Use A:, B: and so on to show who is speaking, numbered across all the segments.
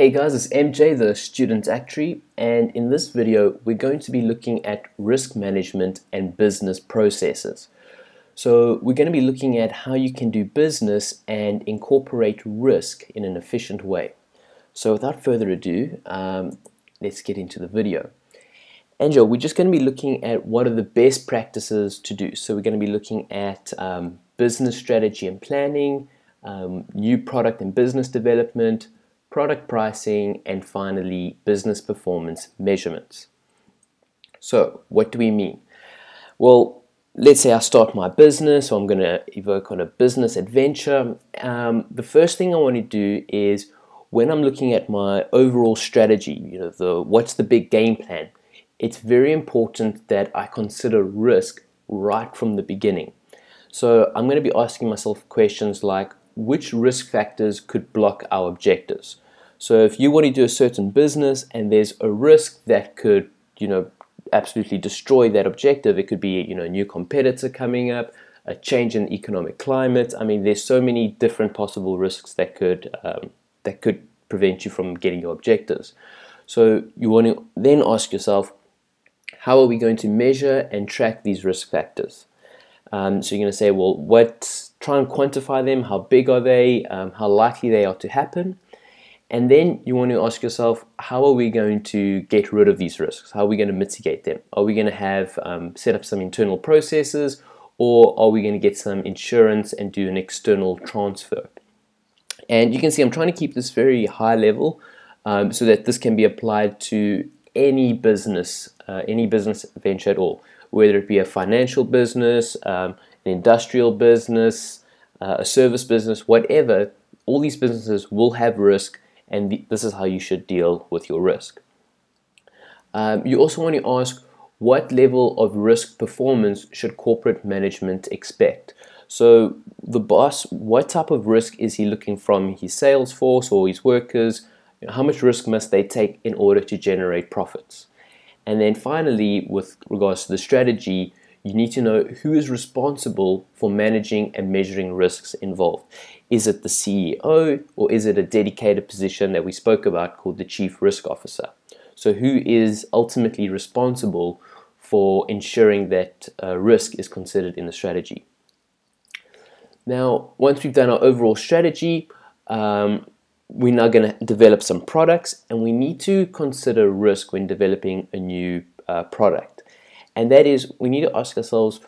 A: Hey guys, it's MJ, the student actuary, and in this video we're going to be looking at risk management and business processes. So we're going to be looking at how you can do business and incorporate risk in an efficient way. So without further ado, um, let's get into the video. Angel, we're just going to be looking at what are the best practices to do. So we're going to be looking at um, business strategy and planning, um, new product and business development, product pricing, and finally business performance measurements. So what do we mean? Well, let's say I start my business, so I'm going to evoke on a business adventure. Um, the first thing I want to do is when I'm looking at my overall strategy, you know, the what's the big game plan, it's very important that I consider risk right from the beginning. So I'm going to be asking myself questions like which risk factors could block our objectives. So if you want to do a certain business and there's a risk that could, you know, absolutely destroy that objective, it could be, you know, a new competitor coming up, a change in economic climate. I mean, there's so many different possible risks that could um, that could prevent you from getting your objectives. So you want to then ask yourself, how are we going to measure and track these risk factors? Um, so you're going to say, well, what? Try and quantify them. How big are they? Um, how likely they are to happen? And then you want to ask yourself, how are we going to get rid of these risks? How are we going to mitigate them? Are we going to have um, set up some internal processes, or are we going to get some insurance and do an external transfer? And you can see I'm trying to keep this very high level um, so that this can be applied to any business, uh, any business venture at all, whether it be a financial business, um, an industrial business, uh, a service business, whatever. All these businesses will have risk, and th this is how you should deal with your risk. Um, you also want to ask what level of risk performance should corporate management expect? So, the boss, what type of risk is he looking from his sales force or his workers? How much risk must they take in order to generate profits? And then finally, with regards to the strategy, you need to know who is responsible for managing and measuring risks involved. Is it the CEO or is it a dedicated position that we spoke about called the Chief Risk Officer? So, who is ultimately responsible for ensuring that uh, risk is considered in the strategy? Now, once we've done our overall strategy, um, we're now going to develop some products and we need to consider risk when developing a new uh, product. And that is, we need to ask ourselves,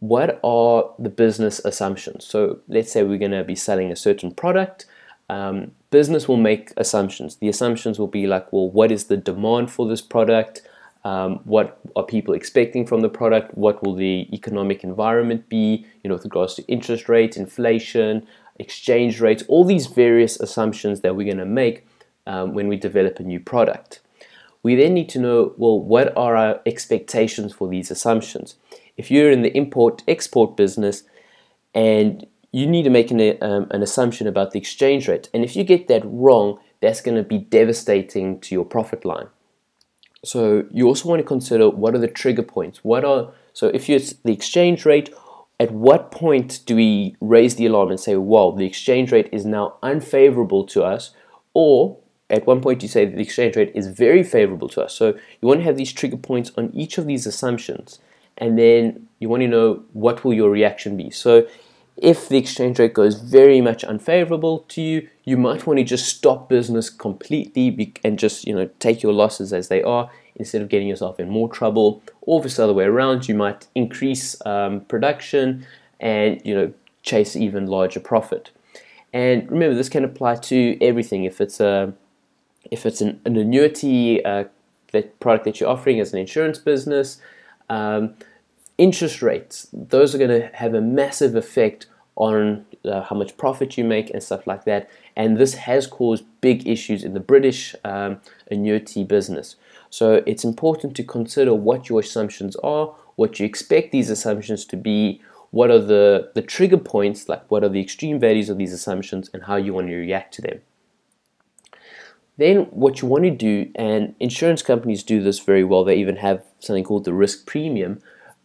A: what are the business assumptions? So let's say we're going to be selling a certain product. Um, business will make assumptions. The assumptions will be like, well, what is the demand for this product? Um, what are people expecting from the product? What will the economic environment be? You know, with regards to interest rates, inflation, exchange rates, all these various assumptions that we're going to make um, when we develop a new product. We then need to know, well, what are our expectations for these assumptions? If you're in the import export business and you need to make an, um, an assumption about the exchange rate, and if you get that wrong, that's going to be devastating to your profit line. So you also want to consider what are the trigger points. What are so if it's the exchange rate at what point do we raise the alarm and say, wow, the exchange rate is now unfavorable to us? Or at one point you say the exchange rate is very favorable to us. So you want to have these trigger points on each of these assumptions. And then you want to know what will your reaction be. So if the exchange rate goes very much unfavorable to you, you might want to just stop business completely and just you know take your losses as they are instead of getting yourself in more trouble. Or if it's the other way around, you might increase um, production and you know chase even larger profit. And remember, this can apply to everything. If it's a if it's an, an annuity uh, that product that you're offering as an insurance business, um, interest rates those are going to have a massive effect on uh, how much profit you make and stuff like that. And this has caused big issues in the British um, annuity business. So it's important to consider what your assumptions are, what you expect these assumptions to be, what are the, the trigger points, like what are the extreme values of these assumptions, and how you want to react to them. Then, what you want to do, and insurance companies do this very well, they even have something called the risk premium,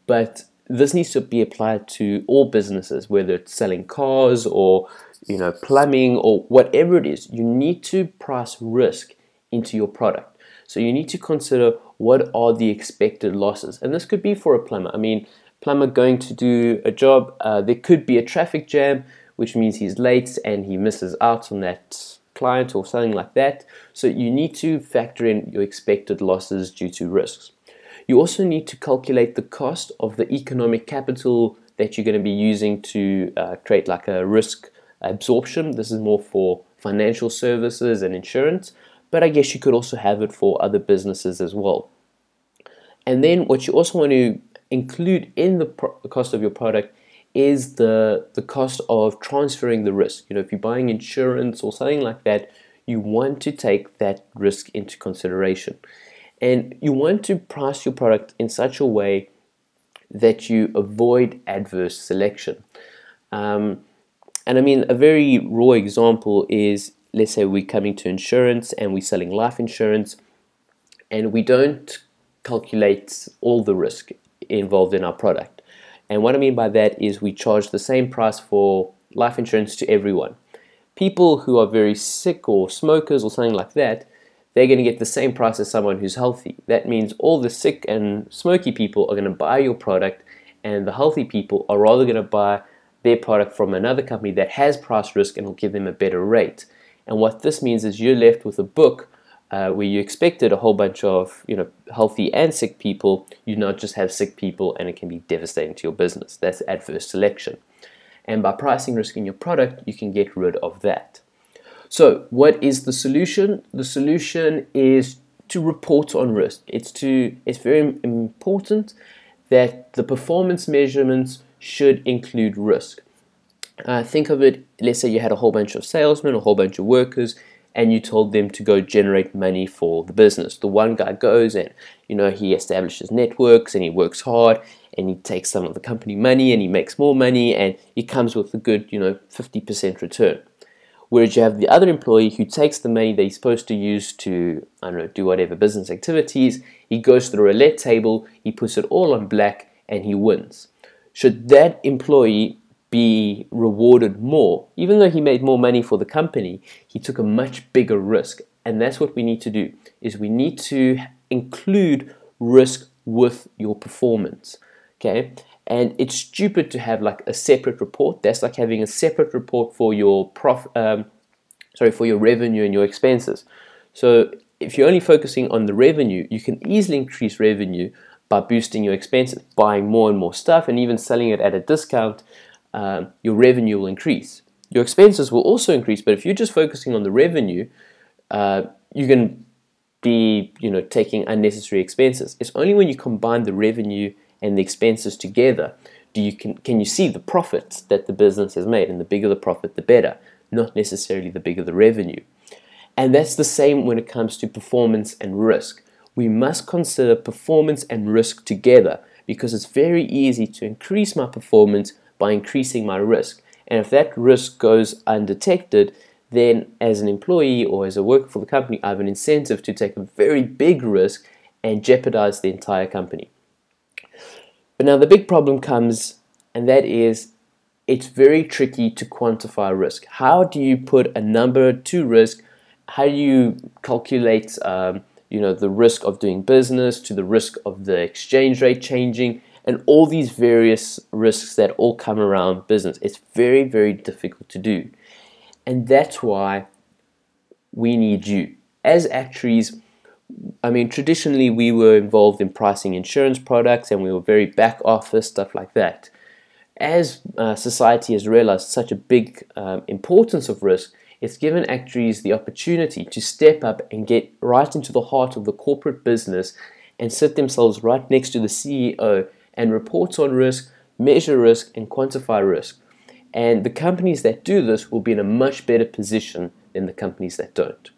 A: but this needs to be applied to all businesses, whether it's selling cars or you know, plumbing or whatever it is, you need to price risk into your product. So you need to consider what are the expected losses. And this could be for a plumber. I mean, plumber going to do a job, uh, there could be a traffic jam, which means he's late and he misses out on that client or something like that. So you need to factor in your expected losses due to risks. You also need to calculate the cost of the economic capital that you're going to be using to uh, create like a risk absorption. This is more for financial services and insurance, but I guess you could also have it for other businesses as well. And then what you also want to include in the cost of your product is the the cost of transferring the risk. You know, if you're buying insurance or something like that, you want to take that risk into consideration. And you want to price your product in such a way that you avoid adverse selection. Um, and I mean, a very raw example is let's say we're coming to insurance and we're selling life insurance and we don't calculate all the risk involved in our product. And what I mean by that is we charge the same price for life insurance to everyone. People who are very sick or smokers or something like that, they're going to get the same price as someone who's healthy. That means all the sick and smoky people are going to buy your product, and the healthy people are rather going to buy their product from another company that has price risk and will give them a better rate. And what this means is you're left with a book uh, where you expected a whole bunch of you know healthy and sick people. You not just have sick people, and it can be devastating to your business. That's adverse selection. And by pricing risk in your product, you can get rid of that. So, what is the solution? The solution is to report on risk. It's to it's very important that the performance measurements should include risk. Uh, think of it, let's say you had a whole bunch of salesmen, a whole bunch of workers, and you told them to go generate money for the business. The one guy goes and, you know, he establishes networks and he works hard and he takes some of the company money and he makes more money and he comes with a good, you know, 50% return. Whereas you have the other employee who takes the money that he's supposed to use to, I don't know, do whatever business activities, he goes to the roulette table, he puts it all on black, and he wins. Should that employee be rewarded more. Even though he made more money for the company, he took a much bigger risk. And that's what we need to do is we need to include risk with your performance. Okay? And it's stupid to have like a separate report. That's like having a separate report for your prof um, sorry, for your revenue and your expenses. So if you're only focusing on the revenue, you can easily increase revenue by boosting your expenses, buying more and more stuff, and even selling it at a discount um, your revenue will increase. Your expenses will also increase, but if you're just focusing on the revenue, uh, you can be you know taking unnecessary expenses. It's only when you combine the revenue and the expenses together do you can can you see the profits that the business has made, and the bigger the profit, the better. Not necessarily the bigger the revenue. And that's the same when it comes to performance and risk. We must consider performance and risk together because it's very easy to increase my performance by increasing my risk. And if that risk goes undetected, then as an employee or as a worker for the company, I have an incentive to take a very big risk and jeopardize the entire company. But now the big problem comes, and that is it's very tricky to quantify risk. How do you put a number to risk? How do you calculate um, you know, the risk of doing business to the risk of the exchange rate changing? and all these various risks that all come around business. It's very, very difficult to do. And that's why we need you. As actuaries, I mean, traditionally we were involved in pricing insurance products and we were very back office, stuff like that. As uh, society has realized such a big um, importance of risk, it's given actuaries the opportunity to step up and get right into the heart of the corporate business and sit themselves right next to the CEO and report on risk, measure risk, and quantify risk. And the companies that do this will be in a much better position than the companies that don't.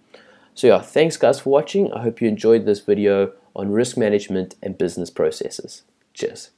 A: So yeah, thanks guys for watching. I hope you enjoyed this video on risk management and business processes. Cheers.